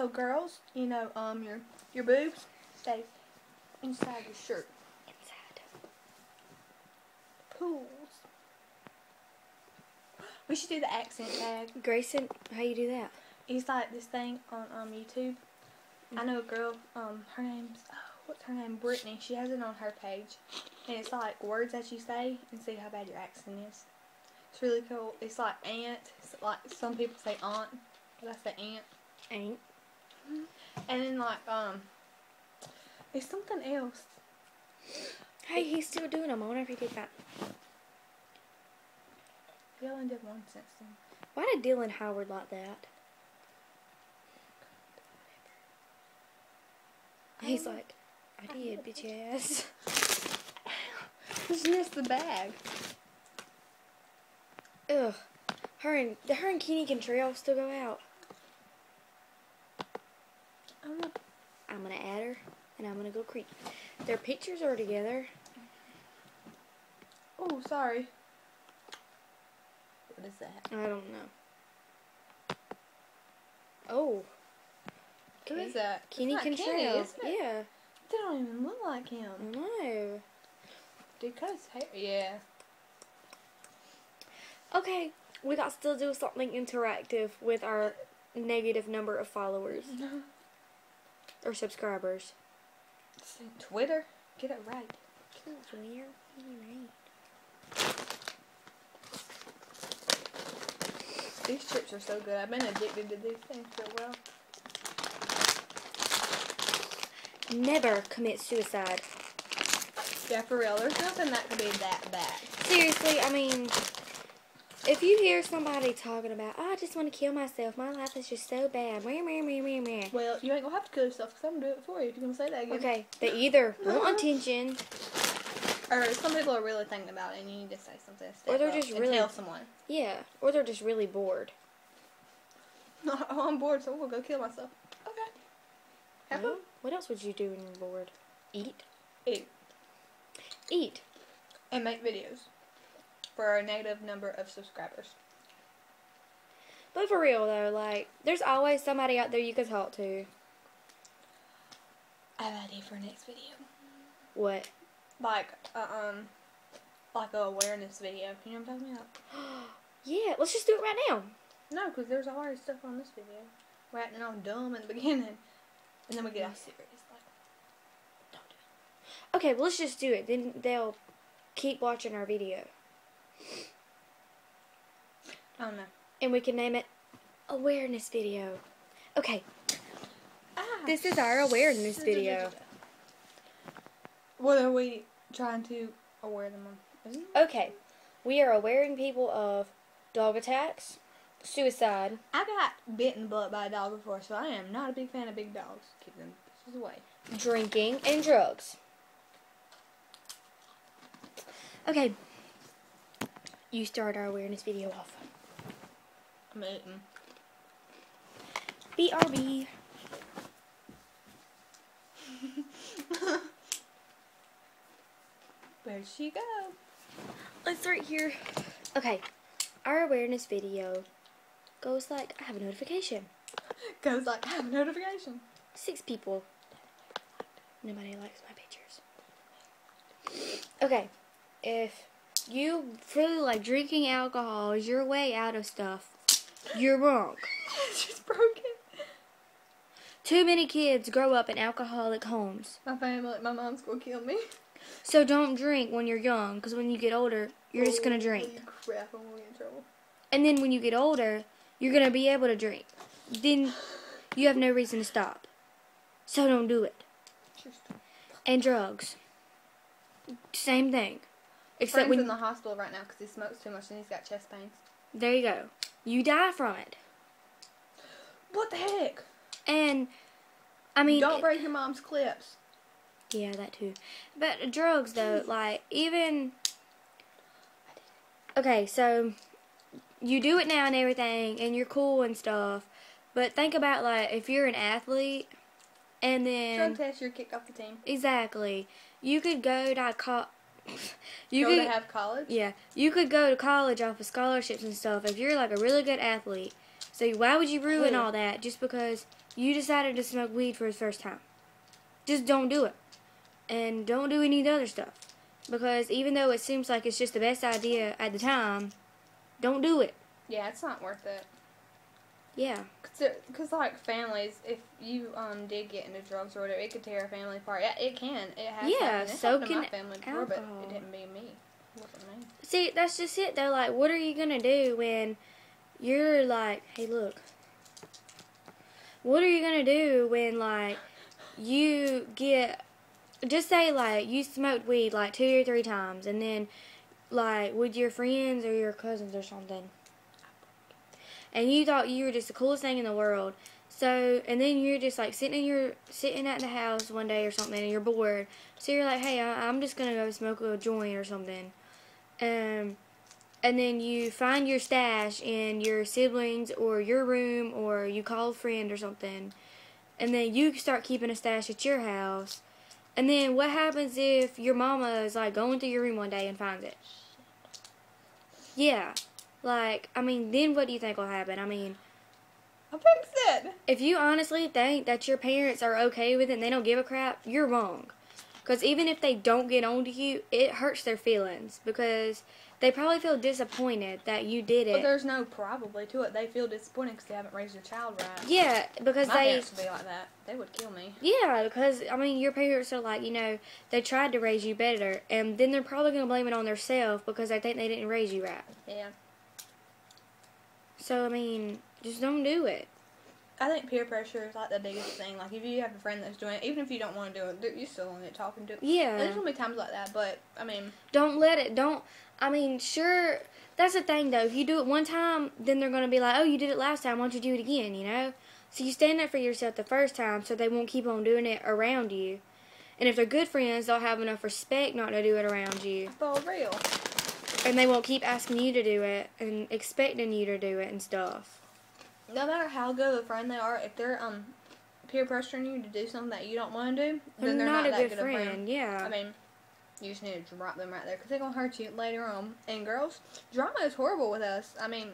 So girls, you know, um, your your boobs stay inside your shirt. Inside. Pools. We should do the accent tag. Grayson, how you do that? It's like this thing on um YouTube. I know a girl. Um, her name's oh, what's her name? Brittany. She has it on her page, and it's like words that you say and see how bad your accent is. It's really cool. It's like aunt. It's like some people say aunt, but I say aunt. Ain't. And then like um, there's something else. Hey, he's still doing them. I wonder if he did that. Dylan did one since then. Why did Dylan Howard like that? He's Um, like, I did, bitch ass. Just the bag. Ugh. Her and her and Kenny Cantrell still go out. I'm I'm gonna add her, and I'm gonna go creep. Their pictures are together. oh, sorry. What is that? I don't know. Oh. Who Okay. is that? It's Kenny not Kenny, is it? yeah. They don't even look like him. No. know. Dude, cut his hair. Yeah. Okay, we got to still do something interactive with our negative number of followers or subscribers. Twitter, get it right. Where? These chips are so good. I've been addicted to these things for a while. Never commit suicide. Yeah, for real. There's nothing that could be that bad. Seriously, I mean, if you hear somebody talking about, oh, I just want to kill myself, my life is just so bad. Meh, meh, meh, meh, meh. Well, you ain't gonna have to kill yourself because I'm gonna do it for you if you're gonna say that again. Okay, they either want attention Or some people are really thinking about it and you need to say something. Or they're just really- tell someone. Yeah, or they're just really bored. oh, I'm bored, so I'm gonna go kill myself. Okay. Have Well, what else would you do when you're bored? Eat. Eat Eat. and make videos for our negative number of subscribers. But for real though, like, there's always somebody out there you can talk to. I have an idea for next video. What? Like, uh, um, like a awareness video. You know what I'm talking about? Yeah, let's just do it right now. No, because there's already stuff on this video. We're acting all dumb in the beginning, and then we get all serious. Like, don't do it. Okay, well, let's just do it. Then they'll keep watching our video. I don't. And we can name it Awareness Video. Okay, Ah, this is our awareness video. What are we trying to aware them on? Okay, we are awareing people of dog attacks, suicide, I got bit in the butt by a dog before, so I am not a big fan of big dogs. Keep them away. drinking, and drugs. Okay, you start our awareness video off. I'm eating. BRB. Where'd she go? Let's right here. Okay, our awareness video goes like I have a notification. Goes like, I have a notification. Six people. Nobody likes my pictures. Okay, if you feel like drinking alcohol is your way out of stuff, you're wrong. She's broken. Too many kids grow up in alcoholic homes. My family, my mom's gonna kill me. So don't drink when you're young, because when you get older, you're just gonna oh, drink. Crap, I'm gonna get in trouble. And then when you get older, you're gonna be able to drink. Then you have no reason to stop. So don't do it. And drugs. Same thing. Except Friend's when in the hospital right now because he smokes too much and he's got chest pains. there you go. You die from it. What the heck? And I mean Don't break your mom's clips. Yeah, that too. But drugs though, like even Okay, so you do it now and everything and you're cool and stuff. But think about like if you're an athlete and then Drug test, you're kicked off the team. exactly. You could go to you You could have college. yeah, you could go to college off of scholarships and stuff if you're like a really good athlete. So why would you ruin all that just because you decided to smoke weed for the first time. Just don't do it. And don't do any of the other stuff. Because even though it seems like it's just the best idea at the time, don't do it. Yeah, it's not worth it. Yeah. Because, like, families, if you um did get into drugs or whatever, it could tear a family apart. Yeah, it can. It has Yeah, happened. So to can my family before, but it didn't be me. It wasn't me. See, that's just it though. Like, what are you gonna do when you're like, hey, look. What are you gonna do when like you get, just say like you smoked weed like two or three times, and then like with your friends or your cousins or something, and you thought you were just the coolest thing in the world. So, and then you're just like sitting in your sitting at the house one day or something, and you're bored. So you're like, hey, I, I'm just gonna go smoke a joint or something. Um, and then you find your stash in your siblings or your room, or you call a friend or something, and then you start keeping a stash at your house. And then what happens if your mama is like going through your room one day and finds it? Yeah, like I mean, then what do you think will happen? I mean, I fixed it. if you honestly think that your parents are okay with it and they don't give a crap, you're wrong. Because even if they don't get on to you, it hurts their feelings because they probably feel disappointed that you did But it. there's no probably to it. They feel disappointed because they haven't raised their child right. Yeah, because My they. parents would be like that. They would kill me. Yeah, because I mean, your parents are like, you know, they tried to raise you better, and then they're probably gonna blame it on themselves because they think they didn't raise you right. Yeah. So I mean, just don't do it. I think peer pressure is like the biggest thing. Like if you have a friend that's doing it, even if you don't want to do it, you're still on it talking to it. Yeah. There's gonna be times like that, but I mean, Don't let it. Don't. I mean, sure. That's the thing, though. If you do it one time, then they're gonna be like, "Oh, you did it last time. Why don't you do it again?" You know. So you stand up for yourself the first time, so they won't keep on doing it around you. And if they're good friends, they'll have enough respect not to do it around you, for real. And they won't keep asking you to do it and expecting you to do it and stuff. No matter how good of a friend they are, if they're um peer pressuring you to do something that you don't want to do, then they're not, not, a that good good a friend. friend. Yeah. I mean, you just need to drop them right there because they're gonna hurt you later on. And girls, drama is horrible with us. I mean,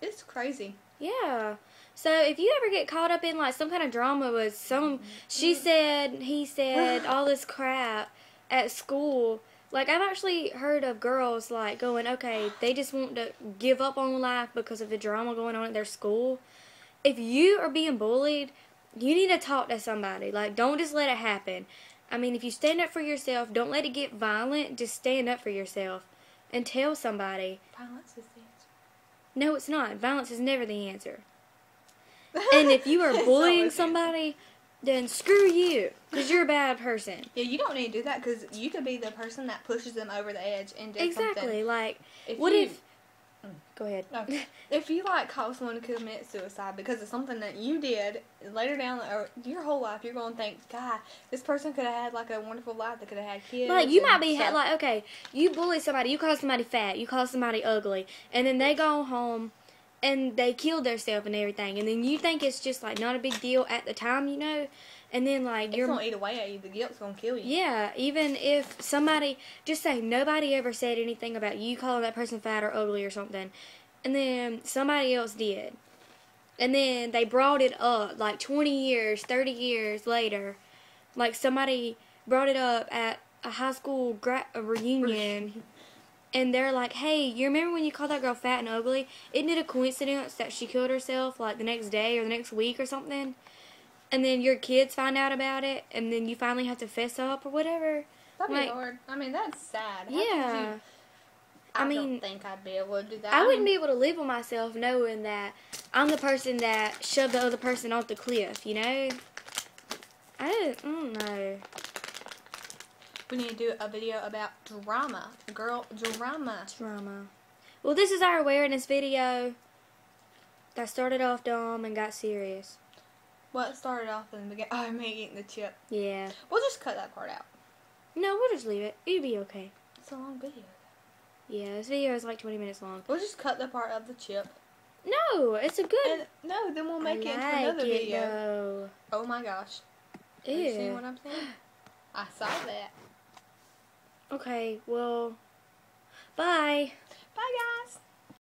it's crazy. Yeah. So if you ever get caught up in like some kind of drama with some she said, he said, all this crap at school, like I've actually heard of girls like going, okay, they just want to give up on life because of the drama going on at their school. If you are being bullied, you need to talk to somebody. Like don't just let it happen. I mean, if you stand up for yourself, don't let it get violent. Just stand up for yourself and tell somebody. Violence is the answer. No, it's not. Violence is never the answer. And if you are bullying somebody, then screw you, because you're a bad person. Yeah, you don't need to do that because you could be the person that pushes them over the edge and Exactly. something. Like, If what you, if? Mm, go ahead. No. if you like cause someone to commit suicide because of something that you did later down or your whole life, you're going to think, God, this person could have had like a wonderful life. They could have had kids. Like you might be ha- like okay, you bully somebody, you call somebody fat, you call somebody ugly, and then they go home and they killed themselves and everything, and then you think it's just like not a big deal at the time, you know, and then like it's you're gonna eat away at you. The guilt's gonna kill you. Yeah, even if somebody just say nobody ever said anything about you calling that person fat or ugly or something, and then somebody else did, and then they brought it up like twenty years, thirty years later, like somebody brought it up at a high school gra- a reunion. And they're like, "Hey, you remember when you called that girl fat and ugly? Isn't it a coincidence that she killed herself like the next day or the next week or something?" And then your kids find out about it, and then you finally have to fess up or whatever. That'd like- be hard. I mean, that's sad. How Yeah. you- I I, mean- don't think I'd be able to do that. I wouldn't mean, be able to live with myself knowing that I'm the person that shoved the other person off the cliff, you know? I don't, I don't know. We need to do a video about drama. Girl, drama. Drama. Well, this is our awareness video that started off dumb and got serious. What started off in the beginning? Oh, me eating the chip. Yeah. We'll just cut that part out. No, we'll just leave it. It'll be okay. It's a long video. Yeah, this video is like 20 minutes long. We'll just cut the part of the chip. No, it's a good. And no, then we'll make I it into like another it, video. though. Oh my gosh. Are you seeing Ew. what I'm saying? I saw that. Okay, well, bye. Bye guys.